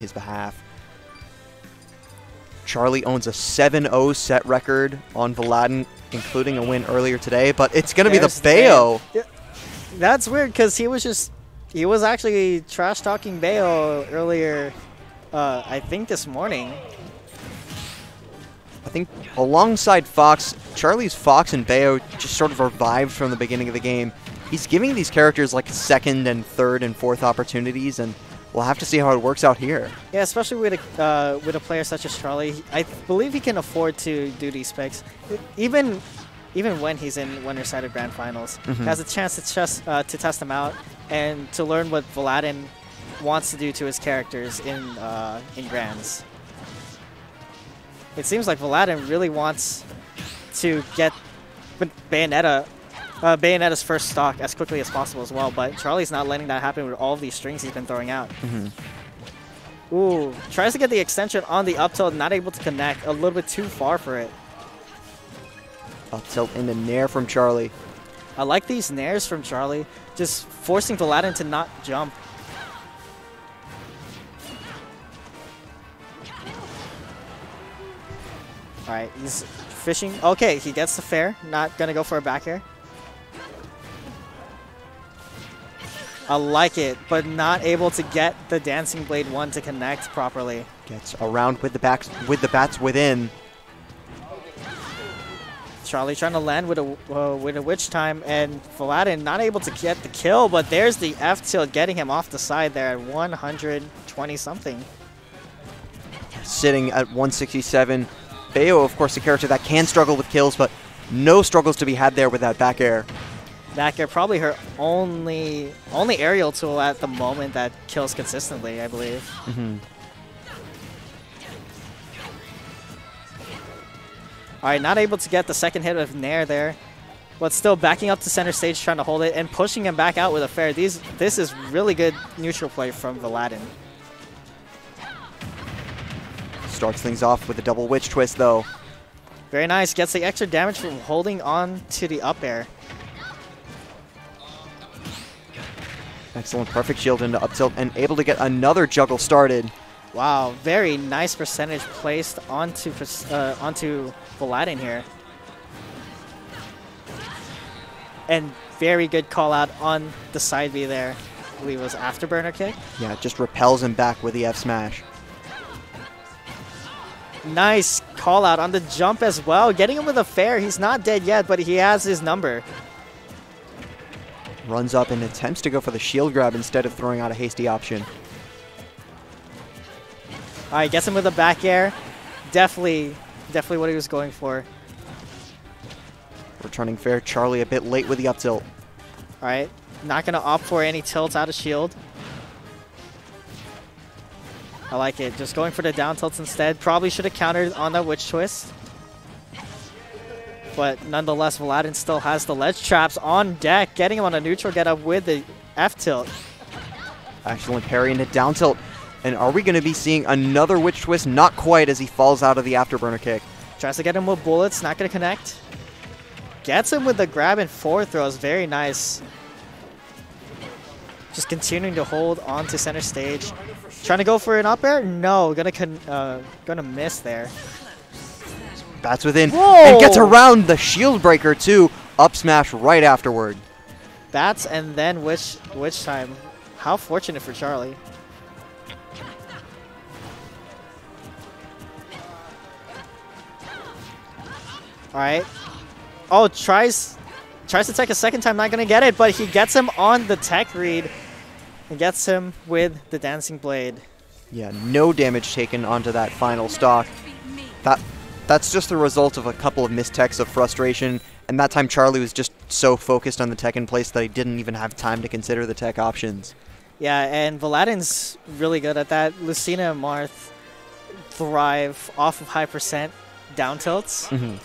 his behalf. Charlie owns a 7-0 set record on Vuhladdin, including a win earlier today, but it's going to be the Bayo. Yeah, That's weird because he was just he was actually trash talking Bayo earlier. Uh, I think this morning. I think alongside Fox, Charlie's Fox and Bayo just sort of revived from the beginning of the game. He's giving these characters like second and third and fourth opportunities, and we'll have to see how it works out here. Yeah, especially with a uh, with a player such as Charlie, I believe he can afford to do these picks, even even when he's in winner-sided grand finals. Mhm. He has a chance to test uh, to test them out and to learn what Vuhladdin wants to do to his characters in uh, in grands. It seems like Vuhladdin really wants to get Ba- Bayonetta. Uh, Bayonetta's first stock as quickly as possible as well, but Charlie's not letting that happen with all of these strings he's been throwing out. Ooh, tries to get the extension on the up tilt, not able to connect. A little bit too far for it. Up tilt into Nair from Charlie. I like these nairs from Charlie, just forcing Vuhladdin to not jump. Alright, he's fishing. Okay, he gets the fair. Not gonna go for a back air. I like it, but not able to get the Dancing Blade 1 to connect properly. Gets around with the backs with the bats within. Charlie trying to land with a uh, with a witch time, and Vuhladdin not able to get the kill, but there's the F tilt getting him off the side there at 120 something. Sitting at 167. Bayo, of course, a character that can struggle with kills, but no struggles to be had there with that back air. Back air probably her only only aerial tool at the moment that kills consistently, I believe. hmm All right, not able to get the second hit of Nair there, but still backing up to center stage trying to hold it and pushing him back out with a fair. These this is really good neutral play from Vuhladdin. Starts things off with a double witch twist, though. Very nice. Gets the extra damage from holding on to the up air. Excellent, perfect shield into up tilt, and able to get another juggle started. Wow, very nice percentage placed onto uh, onto Vuhladdin here. And very good call out on the side B there. I believe it was afterburner kick. Yeah, just repels him back with the F smash. Nice call out on the jump as well. Getting him with a fair. He's not dead yet, but he has his number. Runs up and attempts to go for the shield grab instead of throwing out a hasty option. All right, gets him with a back air. Definitely, definitely what he was going for. Returning fair, Charlie a bit late with the up tilt. All right, not gonna opt for any tilts out of shield. I like it. Just going for the down tilts instead. Probably should have countered on that witch twist. But nonetheless, Vuhladdin still has the ledge traps on deck, getting him on a neutral get up with the F tilt. Excellent parry into down tilt. And are we going to be seeing another witch twist? Not quite as he falls out of the afterburner kick. Tries to get him with bullets, not gonna connect. Gets him with the grab and four throws, very nice. Just continuing to hold on to center stage. Trying to go for an up air? No, gonna con uh, gonna miss there. Bats within. Whoa! And gets around the shield breaker too. Up smash right afterward. Bats and then which which time? How fortunate for Charlie. All right. Oh, tries tries to take a second time, not gonna get it, but he gets him on the tech read and gets him with the dancing blade. Yeah, no damage taken onto that final stock. That that's just the result of a couple of mistechs of frustration, and that time Charlie was just so focused on the tech in place that he didn't even have time to consider the tech options. Yeah, and Vuhladdin's really good at that. Lucina and Marth thrive off of high percent down tilts. Mm-hmm.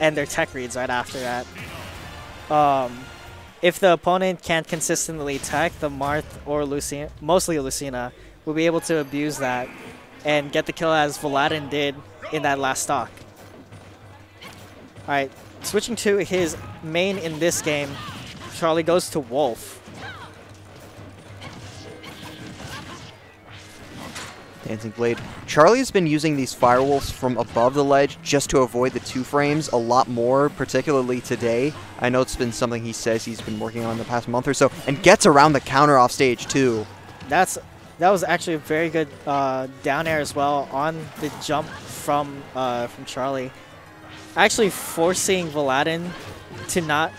and their tech reads right after that. Um, if the opponent can't consistently tech, the Marth or Lucina, mostly Lucina, will be able to abuse that and get the kill as Vuhladdin did in that last stock. Alright, switching to his main in this game, Charlie goes to Wolf. Dancing Blade. Charlie has been using these firewolves from above the ledge just to avoid the two frames a lot more, particularly today. I know it's been something he says he's been working on the past month or so, and gets around the counter off stage too. That's that was actually a very good uh, down air as well on the jump from uh, from Charlie. Actually forcing Vuhladdin to not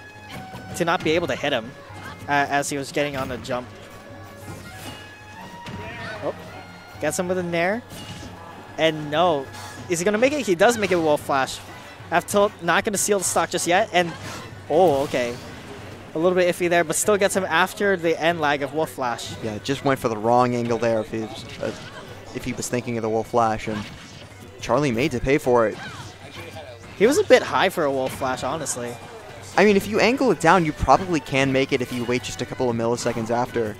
to not be able to hit him uh, as he was getting on the jump. Oh, gets him with a nair. And no, is he gonna make it? He does make it Wolf Flash. After not gonna seal the stock just yet. And oh, okay, a little bit iffy there, but still gets him after the end lag of Wolf Flash. Yeah, just went for the wrong angle there if he was, uh, if he was thinking of the Wolf Flash, and Charlie made to pay for it. He was a bit high for a Wolf Flash, honestly. I mean, if you angle it down, you probably can make it if you wait just a couple of milliseconds after.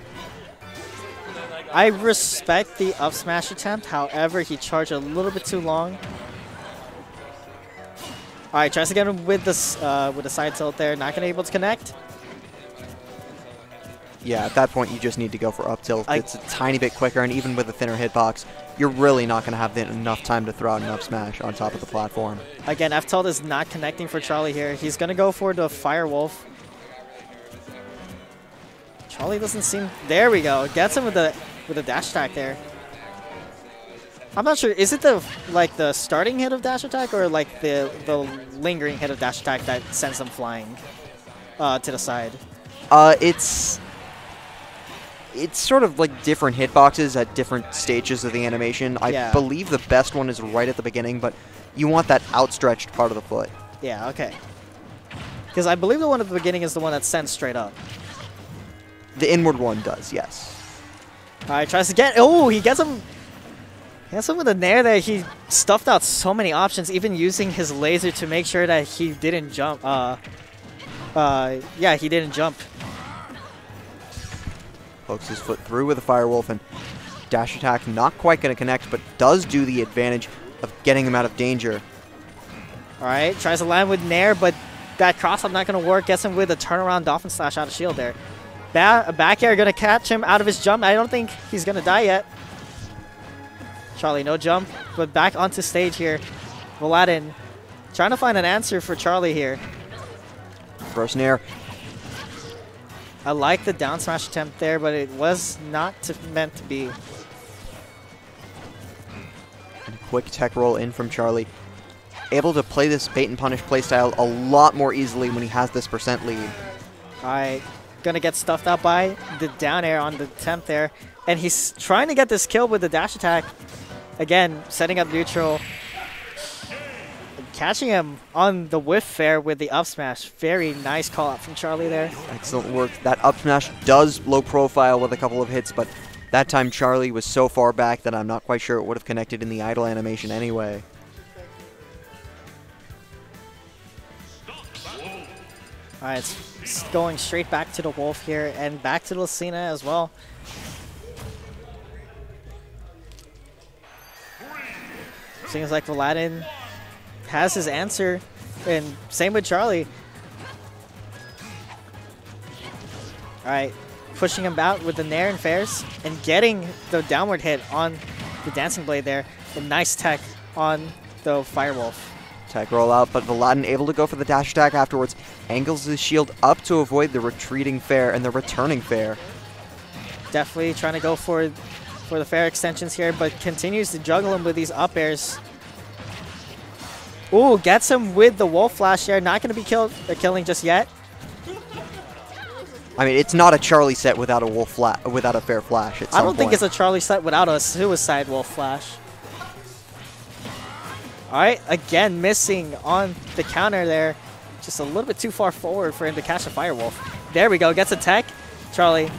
I respect the up smash attempt, however, he charged a little bit too long. Alright, tries to get him with this uh, with the side tilt there, not gonna be able to connect. Yeah, at that point you just need to go for up tilt. I it's a tiny bit quicker, and even with a thinner hitbox, you're really not going to have enough time to throw out an up smash on top of the platform. Again, F tilt is not connecting for Charlie here. He's going to go for the Firewolf. Charlie doesn't seem... There we go. Gets him with the with a dash attack there. I'm not sure. Is it the like the starting hit of dash attack or like the the lingering hit of dash attack that sends them flying uh, to the side? Uh, it's it's sort of like different hitboxes at different stages of the animation. I yeah. believe the best one is right at the beginning, but you want that outstretched part of the foot. Yeah, okay. Because I believe the one at the beginning is the one that sends straight up. The inward one does, yes. Alright, tries to get... Oh, he gets him... He gets him with a nair there. He stuffed out so many options, even using his laser to make sure that he didn't jump. Uh, uh, yeah, he didn't jump. Pokes his foot through with a Firewolf, and dash attack not quite going to connect, but does do the advantage of getting him out of danger. All right, tries to land with Nair, but that cross-up not going to work. Gets him with a turnaround Dolphin Slash out of shield there. Ba back air going to catch him out of his jump. I don't think he's going to die yet. Charlie, no jump, but back onto stage here. Vuhladdin trying to find an answer for Charlie here. First Nair I like the down smash attempt there, but it was not to, meant to be. And quick tech roll in from Charlie. Able to play this bait and punish playstyle a lot more easily when he has this percent lead. Alright, gonna get stuffed out by the down air on the attempt there. And he's trying to get this kill with the dash attack. Again, setting up neutral catching him on the whiff fair with the up smash. Very nice call out from Charlie there. Excellent work. That up smash does low profile with a couple of hits, but that time Charlie was so far back that I'm not quite sure it would have connected in the idle animation anyway. Alright, it's going straight back to the Wolf here and back to Lucina as well. Seems like Vuhladdin has his answer. And same with Charlie. Alright, pushing him out with the Nair and Fairs and getting the downward hit on the Dancing Blade there. A nice tech on the Firewolf. Tech roll out, but Vuhladdin able to go for the dash attack afterwards. Angles his shield up to avoid the retreating Fair and the returning Fair. Definitely trying to go for for the Fair extensions here, but continues to juggle him with these up airs. Ooh, gets him with the Wolf Flash there. Not going to be killed, uh, killing just yet. I mean, it's not a Charlie set without a Wolf Flash, without a fair Flash. I don't point. think it's a Charlie set without a Suicide Wolf Flash. All right, again missing on the counter there. Just a little bit too far forward for him to catch a Firewolf. There we go, gets a tech. Charlie,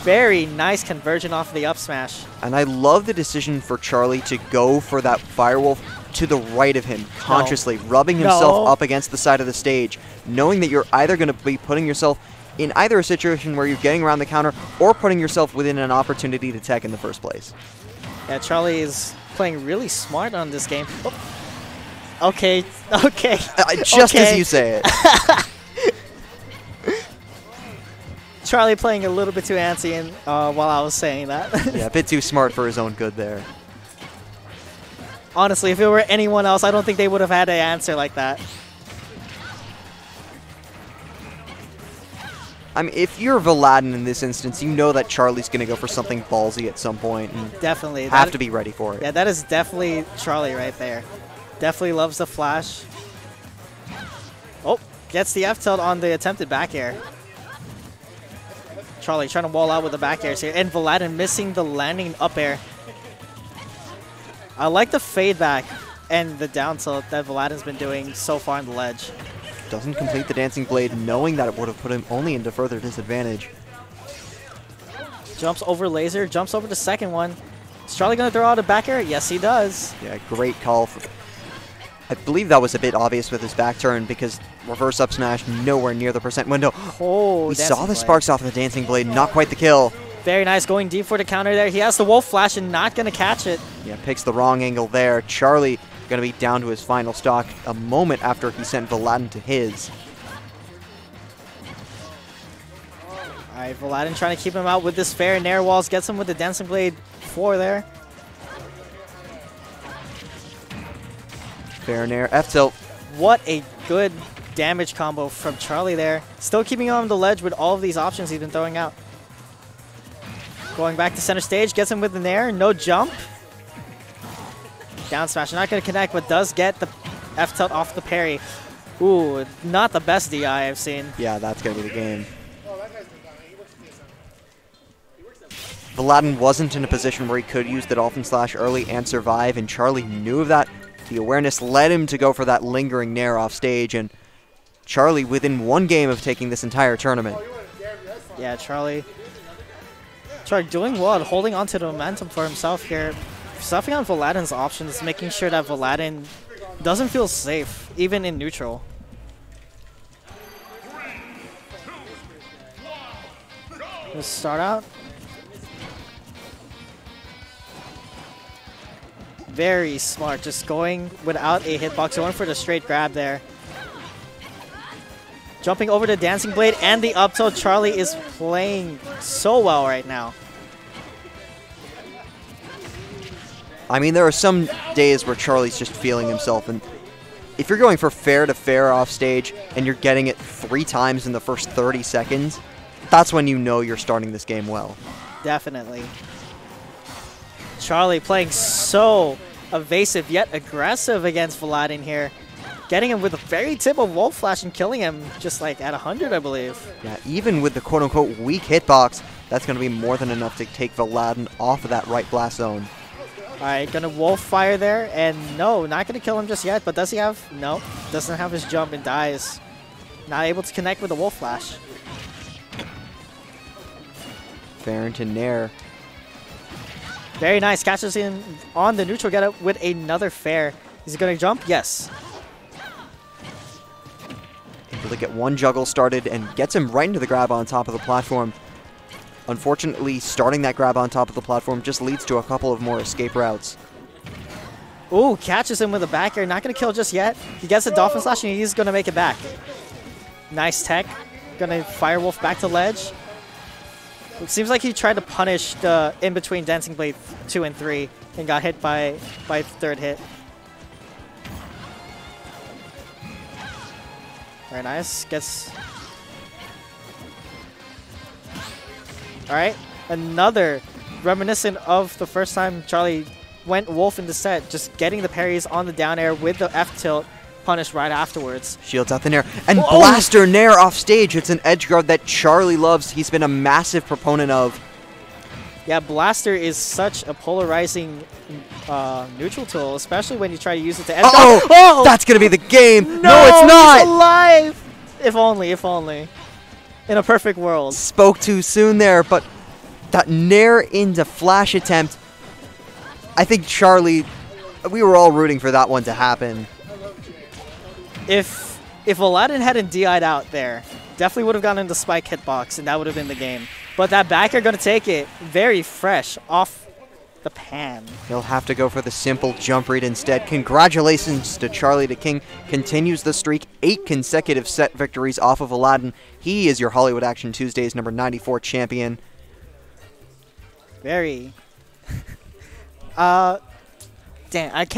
very nice conversion off of the up smash. And I love the decision for Charlie to go for that Firewolf to the right of him, consciously, no. rubbing himself no. up against the side of the stage, knowing that you're either going to be putting yourself in either a situation where you're getting around the counter or putting yourself within an opportunity to tech in the first place. Yeah, Charlie is playing really smart on this game. Oh. Okay, okay. Uh, just okay. as you say it. Charlie playing a little bit too antsy and, uh, while I was saying that. yeah, a bit too smart for his own good there. Honestly, if it were anyone else, I don't think they would have had an answer like that. I mean, if you're Vuhladdin in this instance, you know that Charlie's going to go for something ballsy at some point Definitely. have That- to be ready for it. Yeah, that is definitely Charlie right there. Definitely loves the flash. Oh, gets the F tilt on the attempted back air. Charlie trying to wall out with the back airs here. And Vuhladdin missing the landing up air. I like the fade back and the down tilt that Vuhladdin's been doing so far on the ledge. Doesn't complete the Dancing Blade, knowing that it would have put him only into further disadvantage. Jumps over laser, jumps over the second one. Is Charlie going to throw out a back air? Yes, he does. Yeah, great call. For, I believe that was a bit obvious with his back turn because reverse up smash nowhere near the percent window. Oh, we saw the blade. sparks off of the Dancing Blade, not quite the kill. Very nice, going deep for the counter there. He has the wolf flash and not going to catch it. Yeah, picks the wrong angle there. Charlie going to be down to his final stock a moment after he sent Vuhladdin to his. All right, Vuhladdin trying to keep him out with this fair nair walls. Gets him with the Dancing Blade 4 there. Fair and air. F tilt. What a good damage combo from Charlie there. Still keeping him on the ledge with all of these options he's been throwing out. Going back to center stage, gets him with the nair, no jump. Down smash, not going to connect, but does get the F tilt off the parry. Ooh, not the best DI I've seen. Yeah, that's going to be the game. Vuhladdin wasn't in a position where he could use the Dolphin Slash early and survive, and Charlie knew of that. The awareness led him to go for that lingering nair off stage, and Charlie within one game of taking this entire tournament. Yeah, Charlie. Charlie doing well at holding onto the momentum for himself here. Stuffing on Vuhladdin's options, making sure that Vuhladdin doesn't feel safe, even in neutral. Let's start out. Very smart, just going without a hitbox, going for the straight grab there. Jumping over the Dancing Blade and the up tilt. Charlie is playing so well right now. I mean, there are some days where Charlie's just feeling himself, and if you're going for fair to fair off stage and you're getting it three times in the first 30 seconds, that's when you know you're starting this game well. Definitely. Charlie playing so evasive yet aggressive against Vuhladdin here. Getting him with the very tip of Wolf Flash and killing him just like at 100, I believe. Yeah, even with the quote-unquote weak hitbox, that's going to be more than enough to take Vuhladdin off of that right blast zone. All right, gonna Wolf Fire there, and no, not gonna kill him just yet, but does he have, no, doesn't have his jump and dies. Not able to connect with the Wolf Flash. Fair into Nair. Very nice, catches in on the neutral getup with another fair. Is he gonna jump? Yes. Able to get one juggle started and gets him right into the grab on top of the platform. Unfortunately, starting that grab on top of the platform just leads to a couple of more escape routes. Ooh, catches him with a back air. Not going to kill just yet. He gets a Dolphin Slash and he's going to make it back. Nice tech. Going to Firewolf back to ledge. It seems like he tried to punish the in-between Dancing Blade 2 and 3 and got hit by, by third hit. Very nice. Gets... Alright. Another reminiscent of the first time Charlie went Wolf in the set, just getting the parries on the down air with the F tilt punished right afterwards. Shields out the Nair. And Oh! Blaster Nair off stage. It's an edge guard that Charlie loves. He's been a massive proponent of. Yeah, Blaster is such a polarizing uh, neutral tool, especially when you try to use it to edge Oh, guard. Oh! that's going to be the game. No, no, it's He's not. alive! If only, if only. In a perfect world. Spoke too soon there, but that Nair into flash attempt. I think Charlie, we were all rooting for that one to happen. If if Vuhladdin hadn't DI'd out there, definitely would have gone into Spike hitbox, and that would have been the game. But that back air going to take it very fresh off the pan. He'll have to go for the simple jump read instead. Congratulations to Charlie the King. Continues the streak. Eight consecutive set victories off of Vuhladdin. He is your Hollywood Action Tuesdays number 94 champion. Very. uh, damn, I can't.